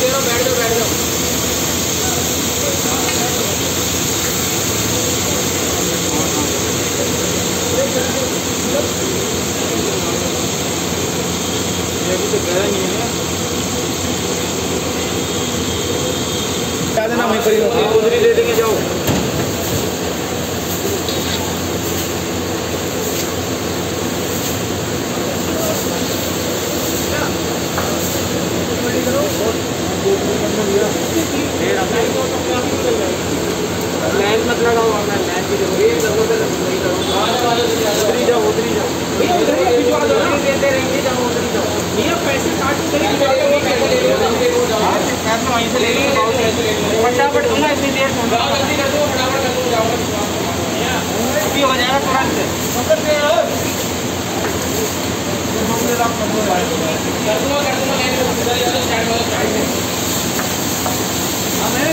बैठ जाओ बैठ जाओ। तो क्या देना ही होती उधरी ले जाओ लाइन मत लगाओ वरना लाइन की ज़रूरत है लगो तो नहीं करो उधरी जाओ उधरी जाओ भैया उधर ही भिजवा दो ना देते रहेंगे जाओ उधरी जाओ भैया पैसे काट के उधर ही भिजवा दो पैसे ले लो पैसे वहीं से ले लेंगे बहुत पैसे ले लेंगे फटाफट दूँगा इतनी देर में जल्दी कर दो फटाफट कर दो जाओ अभी हो जाएगा तुरंत कर दूँगा कर दूँगा लाइन में उधर ही स्टार्ट वाला साइड में हमें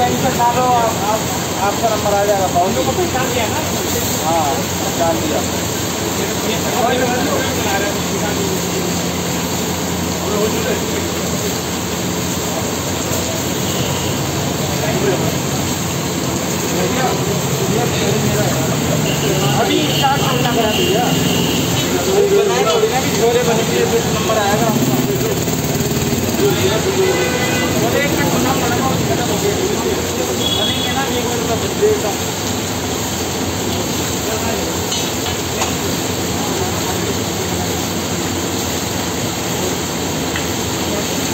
टेंशन ना लो आप आप- आपका नंबर आ जाएगा बहुत को पहचान लिया ना? हाँ पहचान लिया। अभी स्टार्ट करना करा भैया। बनाए थोड़ी ना भी छोरे बन नंबर आएगा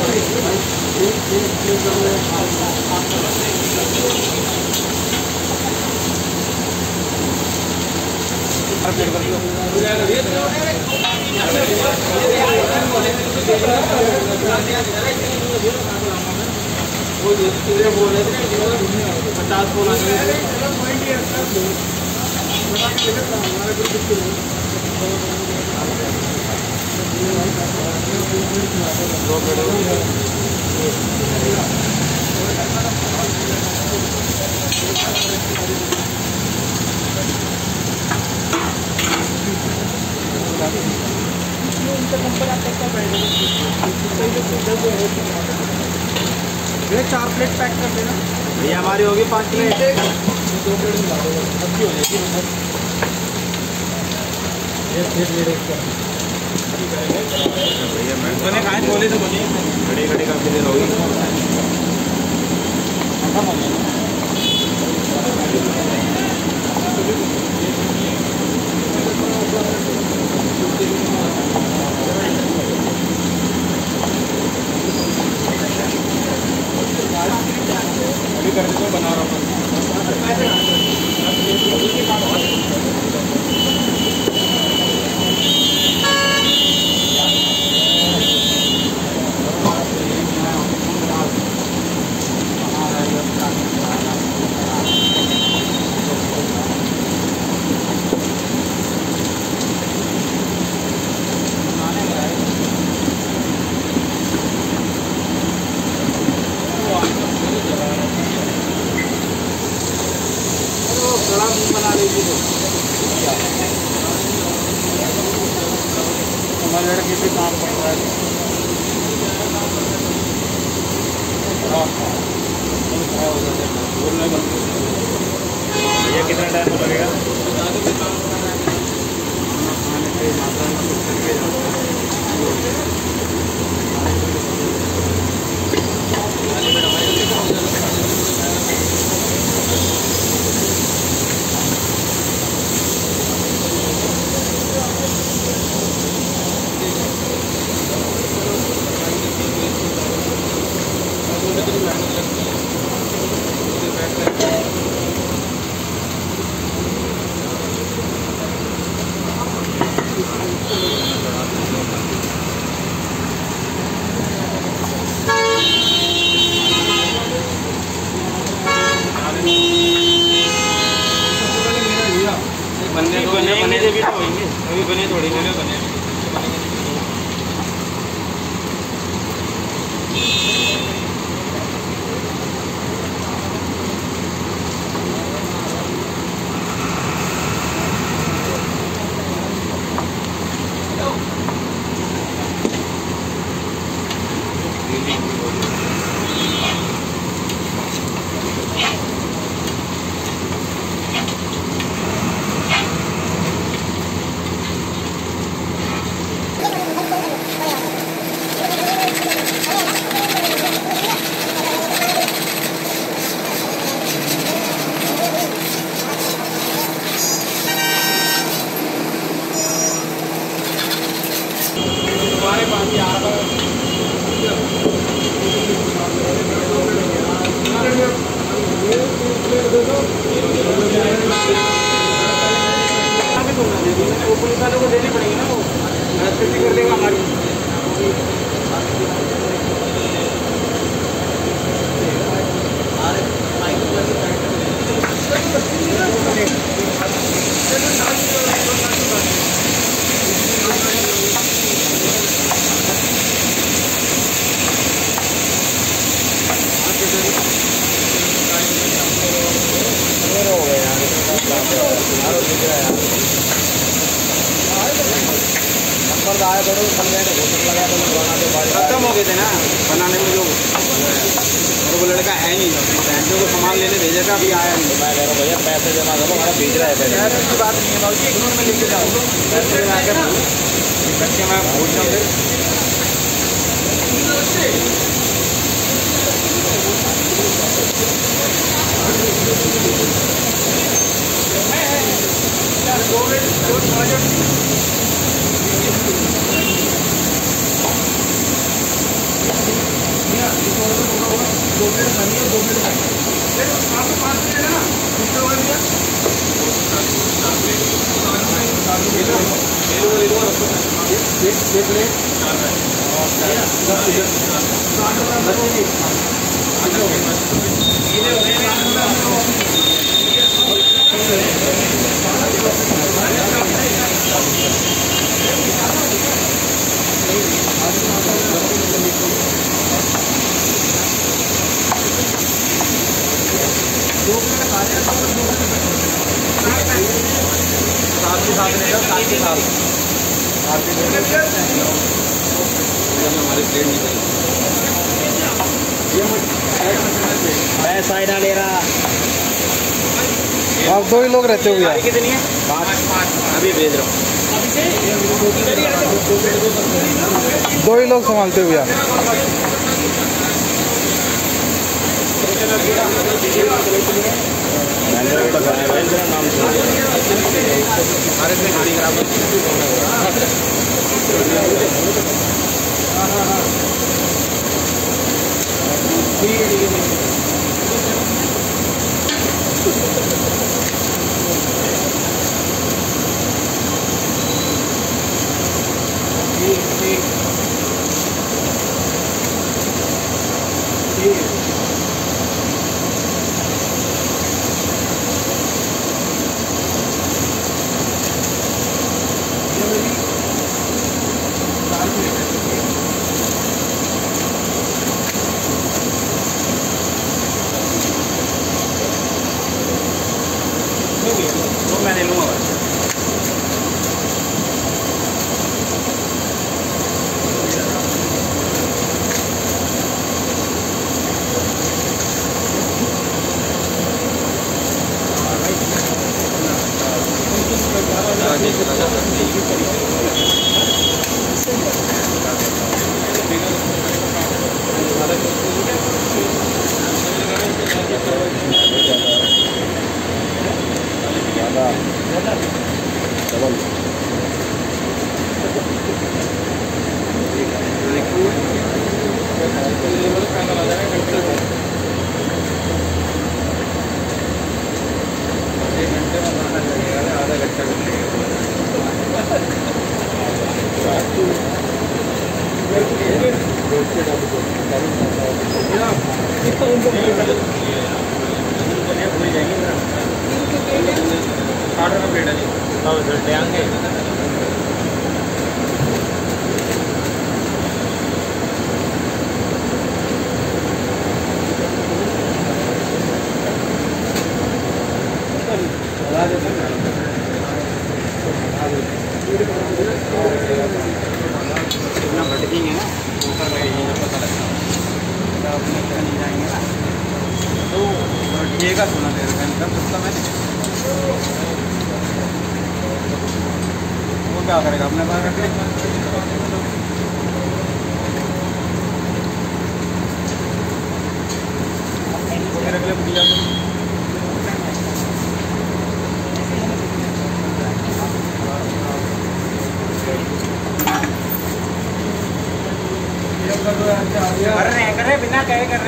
अरे एक मिनट होना पड़ेगा उसका तो बनेंगे ना एक मिनट बोल रहे थे पचास फ़ोन आ गए। चार प्लेट पैक कर देना। भैया हमारी होगी पाँच प्लेट दो प्लेट मिला दो अच्छी हो जाएगी मैंने खाए बोले तो बनी हमारे लड़के पे काम कर रहा। भैया कितना टाइम लगेगा खाने पे। बनने तो बने बने भी तो होंगे। अभी बने थोड़ी ना बने। खत्म हो गए थे ना बनाने में जो। वो लड़का है नहीं बहनों को सामान लेने भेजा था अभी आया नहीं। मैं कह रहा भैया पैसे जमा करो हमारा भेज रहा है पैसे। की बात नहीं है बाबू इग्नोर में लेके जाओ। पैसे जमा कर करके मैं भूल जाऊँ फिर। साथ के साथ रहेगा साथ के साथ। साथ के हमारे प्लेट निकल मैं साइड ले रहा। आप दो ही लोग रहते हो कितनी है? अभी भेज रहा हूँ। दो ही लोग संभालते हो भैया। हमारे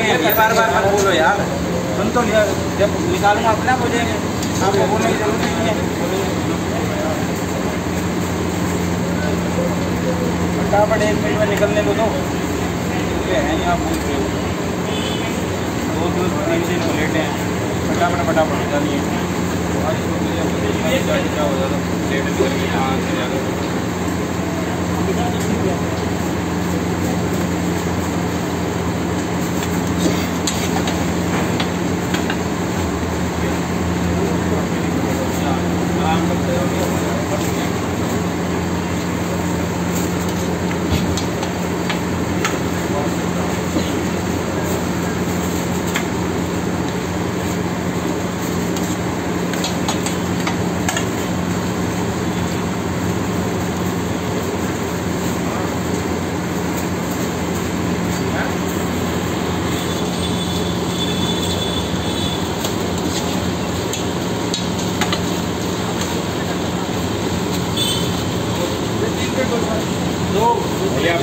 बार बार मत बोलो यार। सुन तो लिया जब निकालूँगा अपना हो जाएँगे आपको बोलने की ज़रूरत नहीं है। फटाफट एक मिनट में निकलने को दो ये हैं, यहाँ पूछ रहे हो। दो दो तीन दिन को लेटे हैं। फटाफट फटाफट, हो जानी है। इसको क्या हो जाता लेट निकल यहाँ से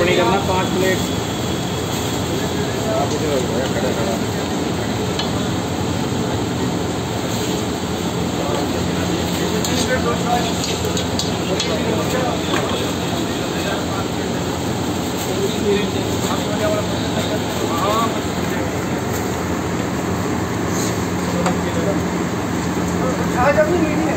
अपनी करना पाँच प्लेट खड़ा खड़ा आज अपनी मीटिंग